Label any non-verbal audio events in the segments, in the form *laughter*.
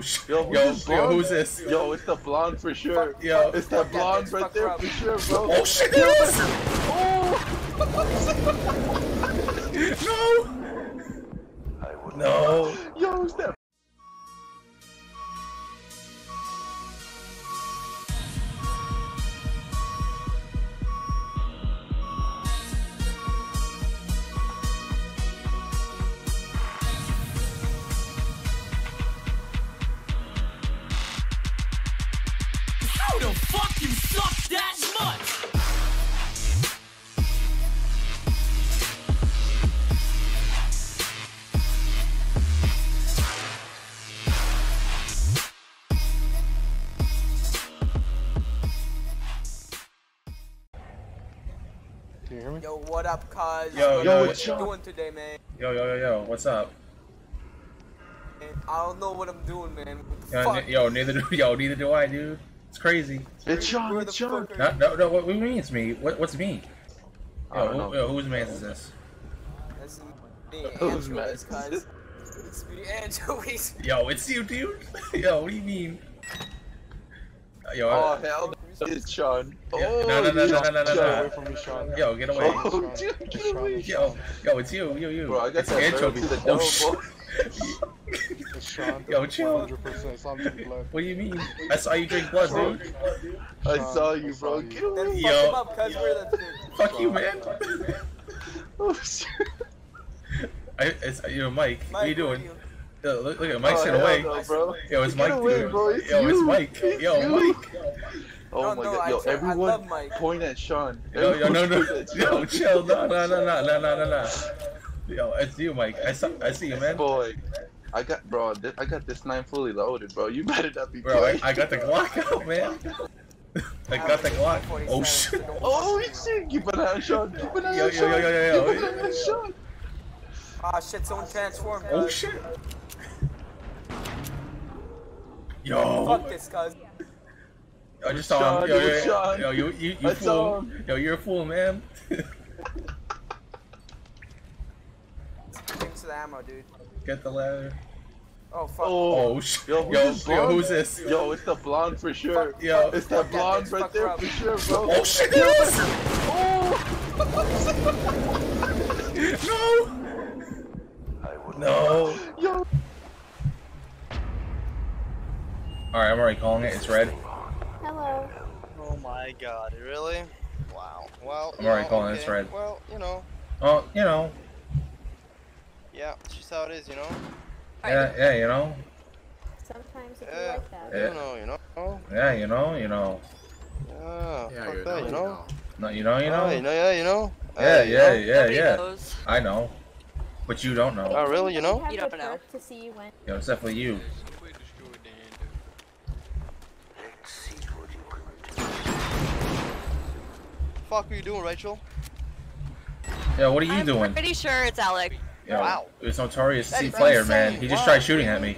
Oh. *laughs* Yo, who's Yo, this yo, who's this? Yo, it's the blonde for sure. Yo. It's that blonde bitch, right there her up. for sure, bro. Oh shit, it is! Oh. *laughs* No! No! Yo, it's that. How the fuck you suck that much? Can you hear me? Yo, what up, cuz? Yo, what yo, you doing today, man? Yo, yo, yo, yo, what's up? I don't know what I'm doing, man. What the Yo, fuck? n- yo, neither do *laughs* yo, neither do I, dude. It's crazy. It's Shawn. It's the Shawn. No, no, no. What, what do you mean it's me? What, what's me? I Yo, don't who, yo, whose man is this? This me, Who's Anchovies, mad? cuz. It's me, Anchovies. *laughs* Yo, it's you, dude. *laughs* yo, what do you mean? Yo, Oh I- hell, it's Shawn. Yeah, Oh, no, no, no, no, no, no, no, Get no. away from me, Shawn. yo, get away. Oh, dude, get away. Yo, yo, it's you, you, you. Bro, I got it's that barrel anchovy. to the Oh shit. It's Shawn. Yo, chill. 100%. It's blood. What do you mean? I saw you drink blood, dude. I saw you, bro. you. Get Then away. fuck Yo. him up, cuz. Where that *laughs* shit? Fuck you, man. *laughs* Oh, shit. I, it's, you know, Mike. Mike, what you doing? you? Yo, look, look at Mike's oh, in away. no, bro. Yo, it's Get Mike, away, dude. bro. It's Yo, you. it's Mike. It's Yo, you. Mike. Oh No, my no, god, yo, said- I everyone love Mike. point at Shawn. Yo, yo, no, Everyone no, yo, Shawn. chill, no, no, no, no, no, no, no, no. Yo, it's you, Mike. I saw, I see you, man. Boy, I got, bro, th- I got this nine fully loaded, bro. You better not be Bro, I, playing. I got the Glock out, *laughs* man. I got the Glock. Oh shit. *laughs* Oh shit! Keep an eye on Shawn. Keep an eye Yo, on yo, Shawn. yo, yo, yo, yo. Keep an eye on Shawn. Ah, shit, someone transformed. Oh shit. Yo. Fuck this, cuz. I just saw him. Shawn, Yo, it yo, yo, you, you, you fool. Yo, you're a fool, man. *laughs* Thanks to the ammo, dude. Get the ladder. Oh, fuck. Oh, Oh shit. Yo, Yo, who's this yo, who's this? yo, it's the blonde for sure. Yo. It's Fuck that that blonde bitch, right there up. for sure, bro. Oh shit, it is! Oh. no! *laughs* No! *laughs* Yo, Alright, I'm already calling it. It's red. Hello. Oh my god, really? Wow. Well, I'm already know, calling okay. this red. Well, you know, Oh, you know. Yeah, it's just how it is, you know? Yeah, yeah, you know. Sometimes if Yeah. like that. Yeah. You know, you know? Yeah, you know, you know. Yeah, fuck that, you know? No, you know, you Oh, know. you know, yeah, you know? Yeah, Hey, you yeah, know? yeah, Nobody yeah. knows. I know. But you don't know. Oh, really, you know? have You don't know. To see when. Yo, it's definitely you. Fuck are you doing, Rachel? Yo, what are you I'm doing? pretty sure it's Alec. Yo, Wow. it was notorious That C player, man. He just Wow. tried shooting at me.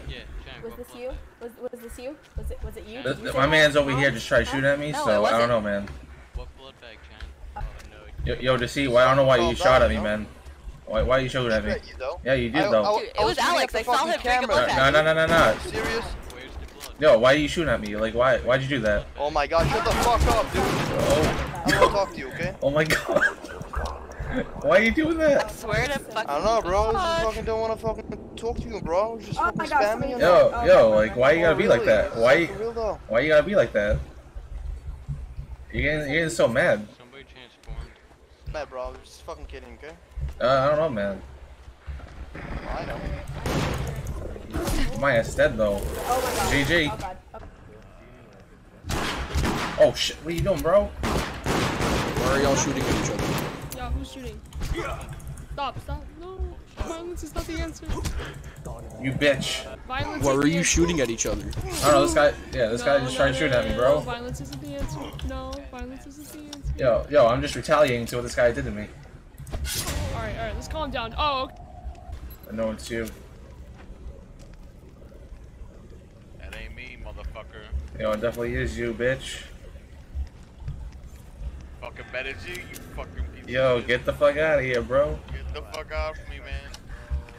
Was this you? Was was this you? Was it was it you? Th- Did you My man's over here just tried shooting at me, No, so I don't know, man. What blood bag, Chan? Uh, oh no. Yo, yo, to see, why I don't know why you Calm shot down, at me, you man. Why, why you shooting at me? You. Yeah, you did I- though. Dude, it I was Alex. I saw him drink a camera. blood No, bag. no, no, no, no. Serious? Where's the blood? Yo, why are you shooting at me? Like, why? Why'd you do that? Oh my god, shut the fuck up, dude. Oh, I don't wanna talk to you, okay? *laughs* oh my god. Why are you doing that? I Swear to fucking. I don't know, bro. I just fucking don't wanna fucking talk to you, bro. Just Oh fucking my God, spamming somebody- you. Yo, Oh, yo, my like, why you gotta be like that? Why? For real. Why you gotta be like that? You're getting, you're getting so mad. Somebody transformed. Mad, bro. I'm just fucking kidding, okay? Uh, I don't know, man. I know. My ass dead though. Oh my god. GG. Oh god. Oh. Oh shit, what are you doing, bro? Why are y'all shooting at each other? Yeah, shooting? Stop, stop. No. Violence is not the answer. You bitch. Violence Why is are you answer. shooting at each other? I don't know, this guy, yeah, this guy No, just no, tried no, shooting at me, bro. No, violence isn't the answer. No, violence isn't the answer. Yo, yo, I'm just retaliating to what this guy did to me. Alright, alright, let's calm down. Oh, okay. I know it's you. That ain't me, motherfucker. Yo, it definitely is you, bitch. Fucking bet it's you, you fucking piece Yo, get the fuck out of here, bro. Get the fuck off me, man.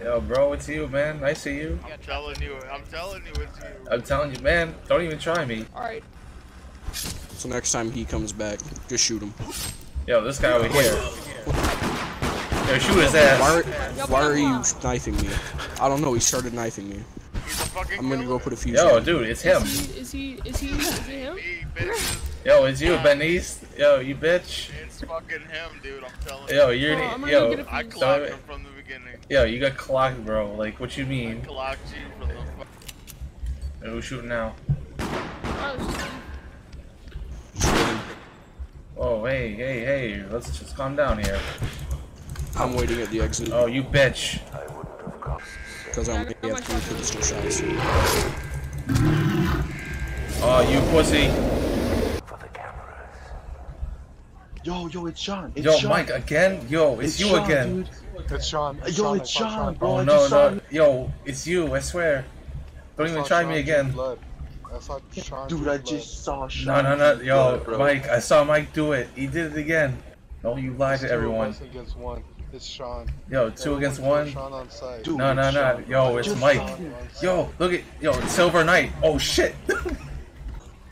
Yo, bro, it's you, man. I see you. I'm telling you, I'm telling you it's you. I'm telling you, man. Don't even try me. Alright. So next time he comes back, just shoot him. Yo, this guy over here. Yo, shoot his ass. Why, why are you knifing me? I don't know. He started knifing me. He's a fucking I'm gonna go put a fuse. Yo, dude, it's him. Is he, is he, is he him? Me, bitch. Yo, it's you, Benice. Yo, you bitch. It's fucking him, dude. I'm telling you. Yo, you're Oh, I'm gonna yo. go get a I fuse. clocked him from the beginning. Yo, you got clocked, bro. Like, what you mean? Clocked you from the fuck. Who's shooting now? Oh, it's Oh, hey, hey, hey. Let's just calm down here. I'm waiting at the exit Oh, you bitch. Because I'm Yeah, I gonna got have three pistol shots. Oh, you pussy. Yo, yo, it's Shawn. It's Yo, Shawn. Mike, again? Yo, it's, you Shawn, again. dude. It's Shawn. It's Yo, Shawn. it's I saw Shawn, bro. Oh, no, no. him. Yo, it's you, I swear. Don't I even try Shawn me again. Blood. I saw Shawn Dude, drink I blood. just saw No, Shawn. no, no. drink Yo, blood. Mike, I saw Mike do it. He did it again. No, you lied It's to everyone. against one. It's Shawn. Yo, two Everyone against one. Shawn on site. Dude, No, no, no. Shawn. Yo, it's Just Mike. Shawn. On site. Yo, look at yo, Silver Knight. Oh shit.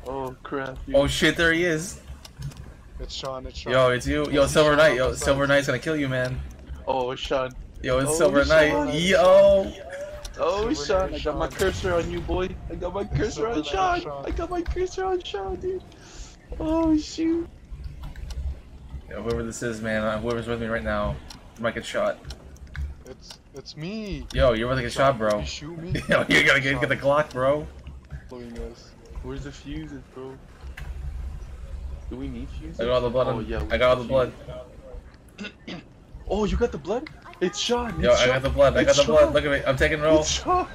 Oh crap. Dude. *laughs* Oh shit, there he is. It's Shawn. It's Shawn. Yo, it's you. Yo, It's Silver Shawn Knight. Yo. Silver Knight's gonna kill you, man. Oh, Shawn. Yo, it's Oh, Silver Shawn. Knight. Yo. Oh, Silver Shawn. I got my cursor on you, boy. I got my cursor on Knight, Shawn. Shawn. I got my cursor on Shawn, dude. Oh, shoot. Yo, whoever this is, man, uh, whoever's with me right now, might get shot. It's it's me. Yo, you're gonna get shot, bro. You shoot me. *laughs* Yo, you're gonna get, get the Glock, bro. Following us. Where's the fuses, bro? Do we need fuses? I got all the blood. Oh, on, yeah, I got all the blood. *clears throat* Oh, you got the blood? It's Shawn. Yo, it's I got the blood. I got It's the blood. Shawn. Look at me. I'm taking it all. It's Shawn.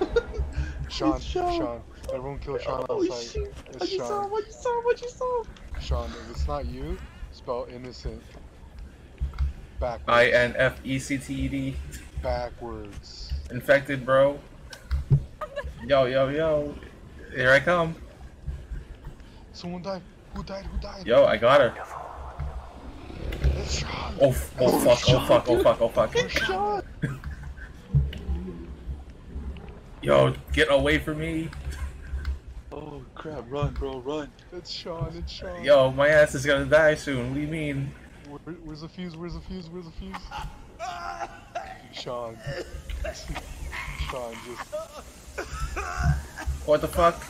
*laughs* Shawn. It's Shawn. Shawn. Everyone kill Shawn Oh, on site. shoot. It's What you saw? Shawn. What you saw? What you saw? Shawn. If it's not you, spell innocent. Backwards. I N F E C T E D. Backwards. Infected, bro. Yo, yo, yo. Here I come. Someone died. Who died? Who died? Yo, I got her. Oh, f- oh fuck, oh fuck, oh fuck, oh fuck. It's Shawn. Yo, get away from me. Oh crap! Run, bro, run. It's Shawn. It's Shawn. Yo, my ass is gonna die soon. What do you mean? Where, where's the fuse? Where's the fuse? Where's the fuse? Shawn. Shawn just. What the fuck?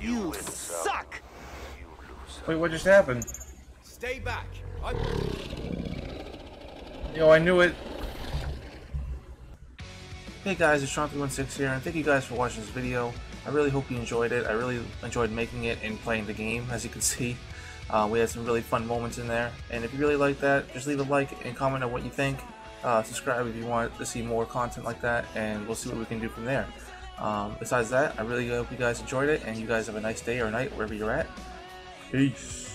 You suck! Wait, what just happened? Stay back. I'm Yo, I knew it. Hey guys, it's Shawn316 here, and thank you guys for watching this video. I really hope you enjoyed it. I really enjoyed making it and playing the game, as you can see. Uh, we had some really fun moments in there, and if you really like that, just leave a like and comment on what you think. Uh, subscribe if you want to see more content like that, and we'll see what we can do from there. Um, besides that, I really hope you guys enjoyed it, and you guys have a nice day or night wherever you're at. Peace.